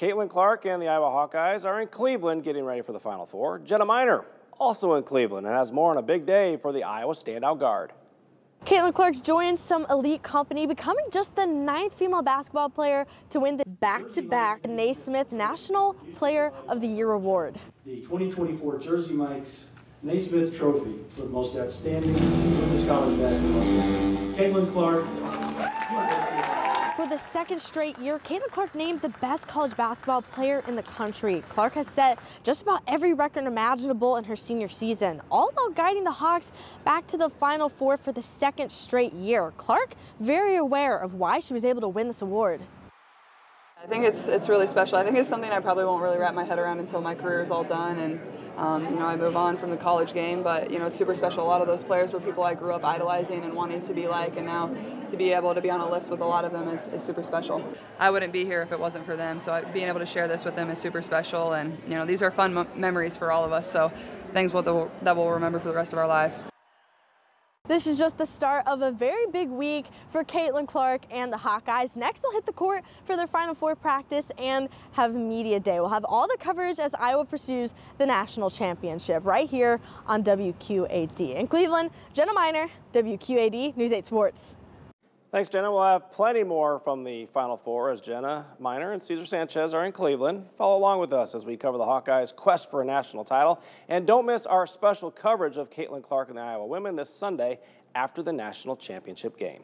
Caitlin Clark and the Iowa Hawkeyes are in Cleveland getting ready for the Final Four. Jenna Miner also in Cleveland and has more on a big day for the Iowa standout guard. Caitlin Clark joins some elite company, becoming just the ninth female basketball player to win the back-to-back -back Naismith National Player of the Year award. The 2024 Jersey Mike's Naismith Trophy for the most outstanding women's college basketball player. Caitlin Clark. For the second straight year, Caitlin Clark named the best college basketball player in the country. Clark has set just about every record imaginable in her senior season, all while guiding the Hawks back to the Final Four for the second straight year. Clark very aware of why she was able to win this award. I think it's it's really special. I think it's something I probably won't really wrap my head around until my career is all done and um, you know I move on from the college game. But you know it's super special. A lot of those players were people I grew up idolizing and wanting to be like, and now to be able to be on a list with a lot of them is, is super special. I wouldn't be here if it wasn't for them. So being able to share this with them is super special. And you know these are fun memories for all of us. So things that we'll remember for the rest of our life. This is just the start of a very big week for Caitlin Clark and the Hawkeyes. Next, they'll hit the court for their Final Four practice and have media day. We'll have all the coverage as Iowa pursues the national championship right here on WQAD. In Cleveland, Jenna Miner, WQAD News 8 Sports. Thanks, Jenna. We'll have plenty more from the Final Four as Jenna Miner and Cesar Sanchez are in Cleveland. Follow along with us as we cover the Hawkeyes' quest for a national title. And don't miss our special coverage of Caitlin Clark and the Iowa women this Sunday after the national championship game.